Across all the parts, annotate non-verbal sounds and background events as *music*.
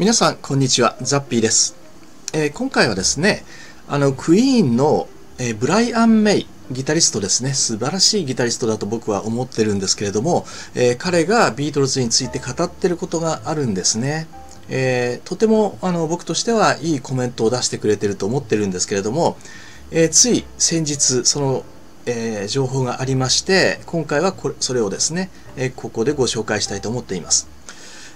皆さんこんにちは。ザッピーです、えー、今回はですねあのクイーンの、えー、ブライアン・メイギタリストですね。素晴らしいギタリストだと僕は思ってるんですけれども、えー、彼がビートルズについて語ってることがあるんですね。え、とてもあの僕としてはいいコメントを出してくれてると思ってるんですけれども、え、つい先日その、えー、情報がありまして今回はこれそれをですね、えここでご紹介したいと思っています。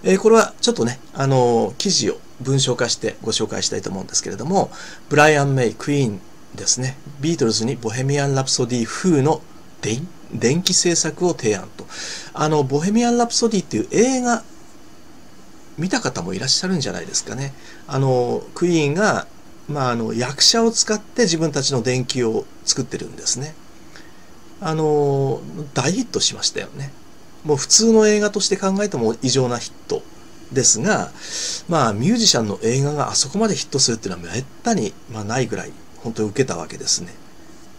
えこれはちょっとね、あの記事を文章化してご紹介したいと思うんですけれども、ブライアン・メイ・クイーンですね、ビートルズにボヘミアン・ラプソディ風の電気制作を提案と。あの、ボヘミアン・ラプソディっていう映画、見た方もいらっしゃるんじゃないですかね。あの、クイーンが、まあ、あの、役者を使って自分たちの電気を作ってるんですね。あの、大ヒットしましたよね。もう普通の映画として考えても異常なヒットですが、まあミュージシャンの映画があそこまでヒットするっていうのはめったに、まあ、ないぐらい本当に受けたわけですね。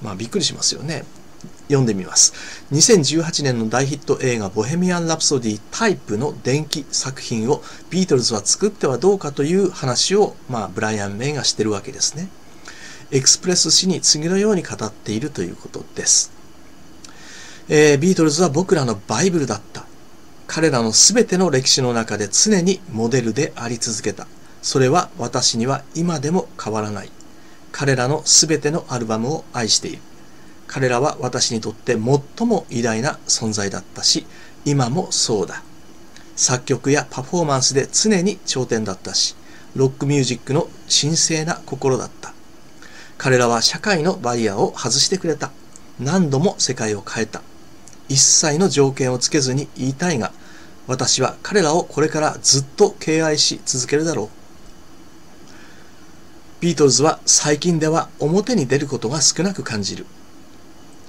まあびっくりしますよね。読んでみます。2018年の大ヒット映画ボヘミアン・ラプソディタイプの電気作品をビートルズは作ってはどうかという話を、まあ、ブライアン・メイがしてるわけですね。エクスプレス誌に次のように語っているということです。えー、ビートルズは僕らのバイブルだった。彼らの全ての歴史の中で常にモデルであり続けた。それは私には今でも変わらない。彼らの全てのアルバムを愛している。彼らは私にとって最も偉大な存在だったし、今もそうだ。作曲やパフォーマンスで常に頂点だったし、ロックミュージックの神聖な心だった。彼らは社会のバリアを外してくれた。何度も世界を変えた。一切の条件をつけずに言いたいが、私は彼らをこれからずっと敬愛し続けるだろう。ビートルズは最近では表に出ることが少なく感じる。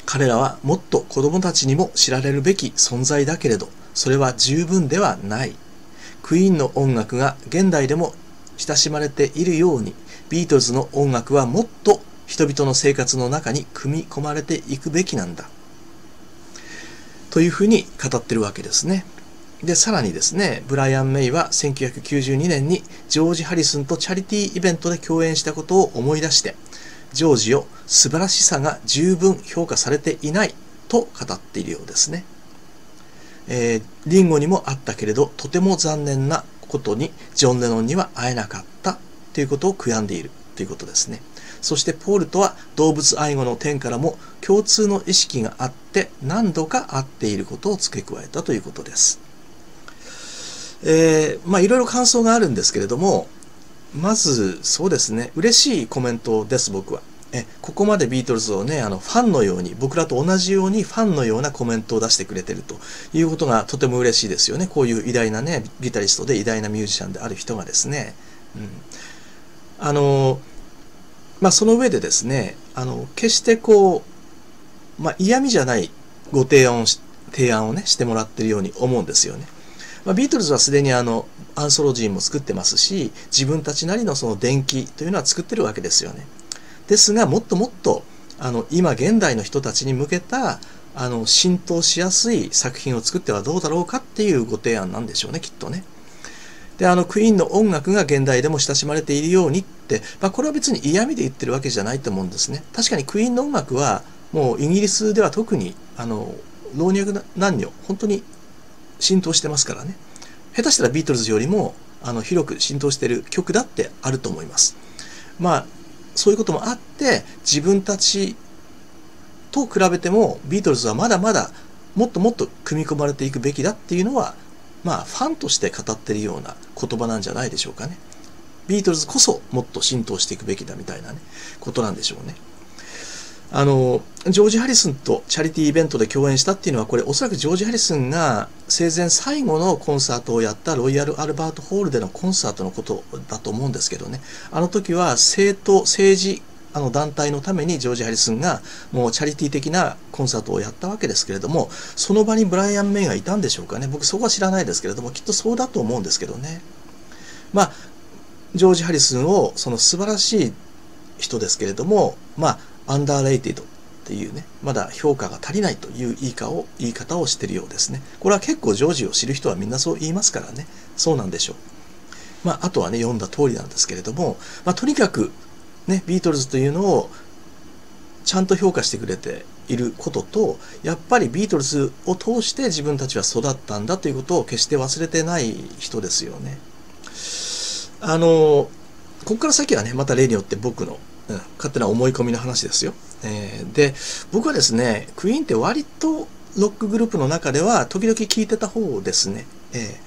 彼らはもっと子供たちにも知られるべき存在だけれど、それは十分ではない。クイーンの音楽が現代でも親しまれているように、ビートルズの音楽はもっと人々の生活の中に組み込まれていくべきなんだ。というふうに語ってるわけですね。で、さらにですね、ブライアン・メイは1992年にジョージ・ハリスンとチャリティーイベントで共演したことを思い出して、ジョージを素晴らしさが十分評価されていないと語っているようですね。えー、リンゴにもあったけれど、とても残念なことにジョン・レノンには会えなかったということを悔やんでいるということですね。そしてポールとは動物愛護の点からも共通の意識があって何度か会っていることを付け加えたということです。えー、まあいろいろ感想があるんですけれども、まずそうですね、嬉しいコメントです僕は。えここまでビートルズをね、あのファンのように、僕らと同じようにファンのようなコメントを出してくれてるということがとても嬉しいですよね。こういう偉大なね、ギタリストで偉大なミュージシャンである人がですね。うん、あのまあ、その上でですね、あの、決してこう、まあ、嫌味じゃないご提案を提案をね、してもらってるように思うんですよね。まあ、ビートルズはすでにあの、アンソロジーも作ってますし、自分たちなりのその電気というのは作ってるわけですよね。ですが、もっともっと、あの、今現代の人たちに向けた、あの、浸透しやすい作品を作ってはどうだろうかっていうご提案なんでしょうね、きっとね。で、あの、クイーンの音楽が現代でも親しまれているようにっ、まあ、これは別に嫌味で言ってるわけじゃないと思うんですね。確かにクイーンの音楽は、もうイギリスでは特に、あの、老若男女、本当に浸透してますからね。下手したらビートルズよりも、あの、広く浸透してる曲だってあると思います。まあ、そういうこともあって、自分たちと比べても、ビートルズはまだまだもっともっと組み込まれていくべきだっていうのは、まあ、ファンとして語ってるような言葉なんじゃないでしょうかね。ビートルズこそもっと浸透していくべきだみたいなね、ことなんでしょうね。あの、ジョージ・ハリスンとチャリティーイベントで共演したっていうのは、これおそらくジョージ・ハリスンが生前最後のコンサートをやったロイヤル・アルバート・ホールでのコンサートのことだと思うんですけどね。あの時は政党、政治あの団体のためにジョージ・ハリスンがもうチャリティー的なコンサートをやったわけですけれども、その場にブライアン・メイがいたんでしょうかね。僕そこは知らないですけれども、きっとそうだと思うんですけどね。まあ、ジョージ・ハリスンをその素晴らしい人ですけれども、まあ、アンダーレイティドっていうね、まだ評価が足りないという言い方を言い方をしてるようですね。これは結構ジョージを知る人はみんなそう言いますからね。そうなんでしょう。まあ、あとはね、読んだ通りなんですけれども、まあ、とにかく、ね、ビートルズというのをちゃんと評価してくれていることと、やっぱりビートルズを通して自分たちは育ったんだということを決して忘れてない人ですよね。あの、ここから先はね、また例によって僕の、うん、勝手な思い込みの話ですよ。えー、で、僕はですね、クイーンって割とロックグループの中では時々聴いてた方ですね。え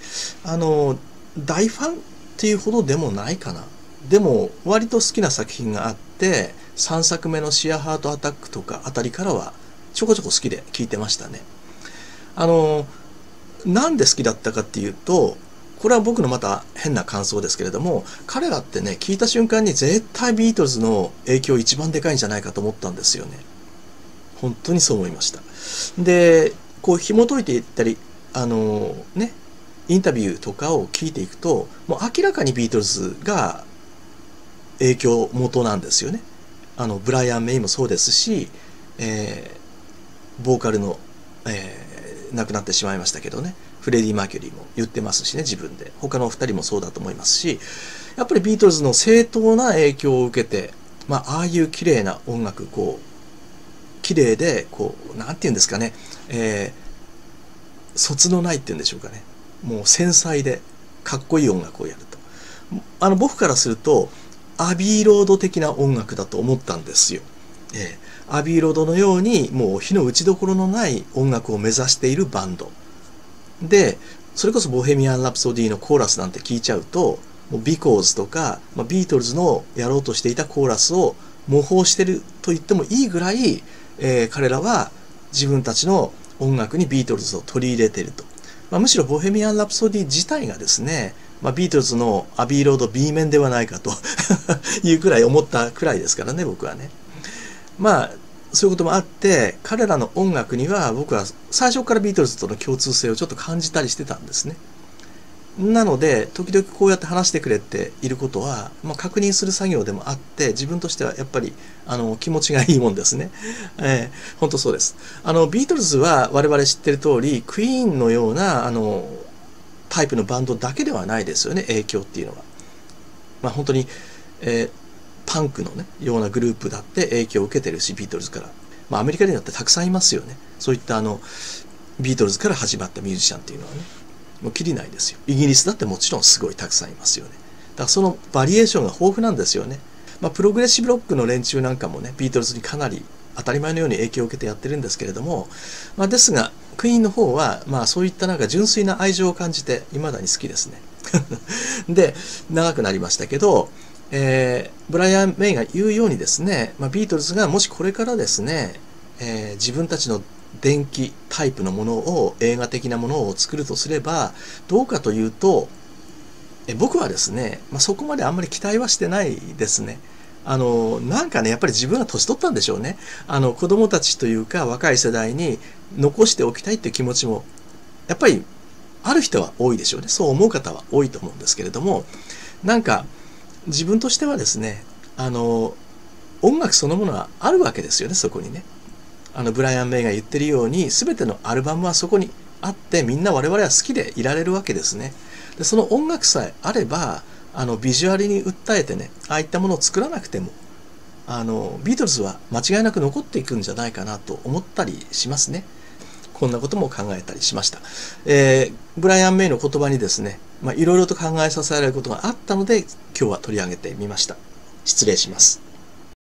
ー、あの、大ファンっていうほどでもないかな。でも、割と好きな作品があって、3作目のシアハートアタックとかあたりからはちょこちょこ好きで聴いてましたね。あの、なんで好きだったかっていうと、これは僕のまた変な感想ですけれども、彼らってね、聞いた瞬間に絶対ビートルズの影響一番でかいんじゃないかと思ったんですよね。本当にそう思いました。で、こう紐解いていったり、あのね、インタビューとかを聞いていくと、もう明らかにビートルズが影響元なんですよね。あの、ブライアン・メイもそうですし、えー、ボーカルの、えー、亡くなってしまいましたけどね、フレディ・マーキュリーも言ってますしね、自分で。他のお二人もそうだと思いますし、やっぱりビートルズの正当な影響を受けて、まあ、ああいう綺麗な音楽、こう、綺麗で、こう、なんて言うんですかね、えー、卒のないって言うんでしょうかね。もう繊細で、かっこいい音楽をやると。あの、僕からすると、アビーロード的な音楽だと思ったんですよ。えー、アビーロードのように、もう火の打ちどころのない音楽を目指しているバンド。で、それこそボヘミアン・ラプソディのコーラスなんて聞いちゃうと、もうビコーズとか、まあ、ビートルズのやろうとしていたコーラスを模倣してると言ってもいいぐらい、えー、彼らは自分たちの音楽にビートルズを取り入れていると。まあ、むしろボヘミアン・ラプソディ自体がですね、まあ、ビートルズのアビーロード B 面ではないかと *laughs* いうくらい思ったくらいですからね、僕はね。まあ、そういうこともあって、彼らの音楽には僕は最初からビートルズとの共通性をちょっと感じたりしてたんですね。なので、時々こうやって話してくれていることは、まあ、確認する作業でもあって、自分としてはやっぱりあの気持ちがいいもんですね。*laughs* えー、本当そうです。あの、ビートルズは我々知ってる通り、クイーンのようなあのタイプのバンドだけではないですよね、影響っていうのは。まあ、本当に、えーパンクのね、ようなグループだって影響を受けてるし、ビートルズから。まあアメリカにだってたくさんいますよね。そういったあの、ビートルズから始まったミュージシャンっていうのはね。もうきりないですよ。イギリスだってもちろんすごいたくさんいますよね。だからそのバリエーションが豊富なんですよね。まあプログレッシブロックの連中なんかもね、ビートルズにかなり当たり前のように影響を受けてやってるんですけれども、まあですが、クイーンの方は、まあそういったなんか純粋な愛情を感じて、未だに好きですね。*laughs* で、長くなりましたけど、えー、ブライアン・メイが言うようにですね、まあ、ビートルズがもしこれからですね、えー、自分たちの電気タイプのものを映画的なものを作るとすればどうかというとえ僕はですね、まあ、そこまであんまり期待はしてないですね。あのなんかねやっぱり自分は年取ったんでしょうねあの子供たちというか若い世代に残しておきたいっていう気持ちもやっぱりある人は多いでしょうねそう思う方は多いと思うんですけれどもなんか自分としてはですねあの音楽そのものはあるわけですよねそこにね。あのブライアン・メイが言ってるように全てのアルバムはそこにあってみんな我々は好きでいられるわけですね。でその音楽さえあればあのビジュアルに訴えてねああいったものを作らなくてもあのビートルズは間違いなく残っていくんじゃないかなと思ったりしますね。こんなことも考えたりしました、えー、ブライアン・メイの言葉にですねまあ、いろいろと考えさせられることがあったので、今日は取り上げてみました。失礼します。